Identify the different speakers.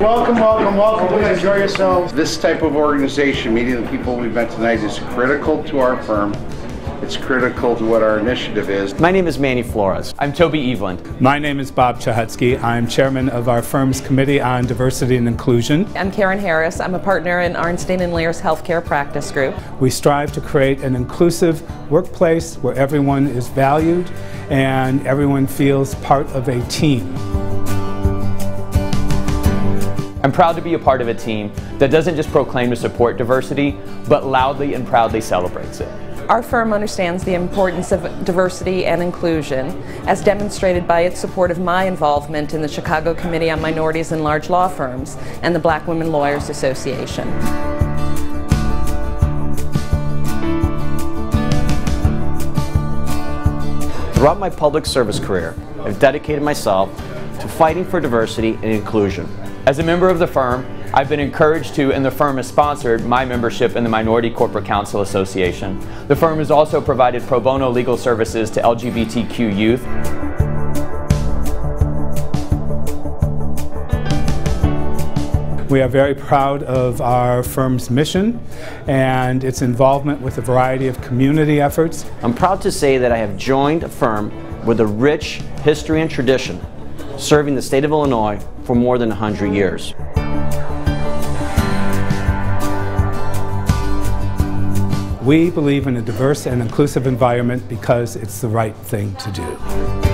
Speaker 1: Welcome, welcome, welcome. Please enjoy yourselves. This type of organization, meeting the people we've met tonight, is critical to our firm. It's critical to what our initiative is.
Speaker 2: My name is Manny Flores. I'm Toby Eveland.
Speaker 3: My name is Bob Chahutsky. I'm chairman of our firm's Committee on Diversity and Inclusion.
Speaker 4: I'm Karen Harris. I'm a partner in Arnstein and Lehr's Healthcare Practice Group.
Speaker 3: We strive to create an inclusive workplace where everyone is valued and everyone feels part of a team.
Speaker 2: I'm proud to be a part of a team that doesn't just proclaim to support diversity, but loudly and proudly celebrates it.
Speaker 4: Our firm understands the importance of diversity and inclusion, as demonstrated by its support of my involvement in the Chicago Committee on Minorities in Large Law Firms and the Black Women Lawyers Association.
Speaker 2: Throughout my public service career, I've dedicated myself to fighting for diversity and inclusion. As a member of the firm, I've been encouraged to, and the firm has sponsored my membership in the Minority Corporate Counsel Association. The firm has also provided pro bono legal services to LGBTQ youth.
Speaker 3: We are very proud of our firm's mission and its involvement with a variety of community efforts.
Speaker 2: I'm proud to say that I have joined a firm with a rich history and tradition, serving the state of Illinois for more than 100 years.
Speaker 3: We believe in a diverse and inclusive environment because it's the right thing to do.